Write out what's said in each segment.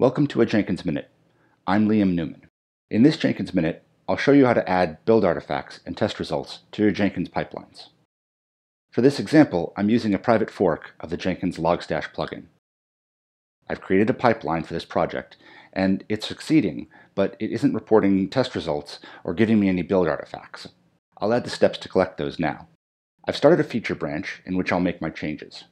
Welcome to a Jenkins Minute. I'm Liam Newman. In this Jenkins Minute, I'll show you how to add build artifacts and test results to your Jenkins pipelines. For this example, I'm using a private fork of the Jenkins Logstash plugin. I've created a pipeline for this project, and it's succeeding, but it isn't reporting test results or giving me any build artifacts. I'll add the steps to collect those now. I've started a feature branch in which I'll make my changes.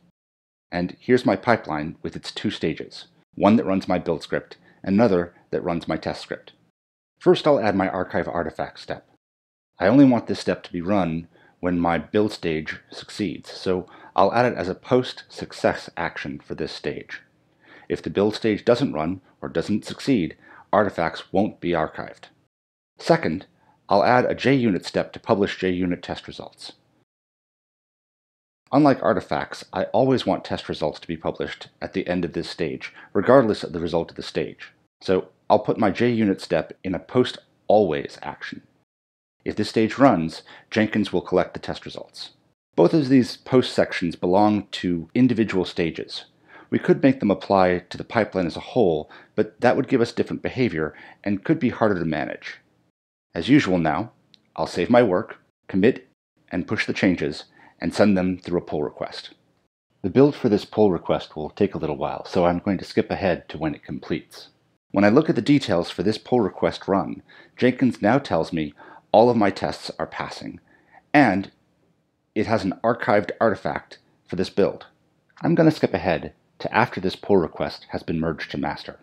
And here's my pipeline with its two stages one that runs my build script, and another that runs my test script. First, I'll add my archive artifact step. I only want this step to be run when my build stage succeeds, so I'll add it as a post-success action for this stage. If the build stage doesn't run or doesn't succeed, artifacts won't be archived. Second, I'll add a JUnit step to publish JUnit test results. Unlike artifacts, I always want test results to be published at the end of this stage, regardless of the result of the stage. So I'll put my JUnit step in a post always action. If this stage runs, Jenkins will collect the test results. Both of these post sections belong to individual stages. We could make them apply to the pipeline as a whole, but that would give us different behavior and could be harder to manage. As usual now, I'll save my work, commit and push the changes, and send them through a pull request. The build for this pull request will take a little while, so I'm going to skip ahead to when it completes. When I look at the details for this pull request run, Jenkins now tells me all of my tests are passing, and it has an archived artifact for this build. I'm going to skip ahead to after this pull request has been merged to master,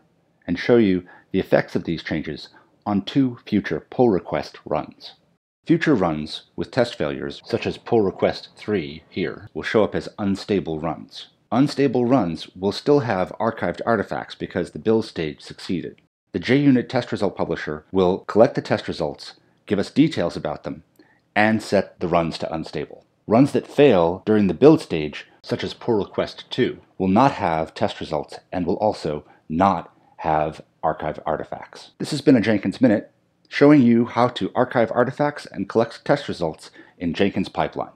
and show you the effects of these changes on two future pull request runs. Future runs with test failures, such as pull request 3 here, will show up as unstable runs. Unstable runs will still have archived artifacts because the build stage succeeded. The JUnit test result publisher will collect the test results, give us details about them, and set the runs to unstable. Runs that fail during the build stage, such as pull request 2, will not have test results and will also not have archive artifacts. This has been a Jenkins Minute showing you how to archive artifacts and collect test results in Jenkins Pipeline.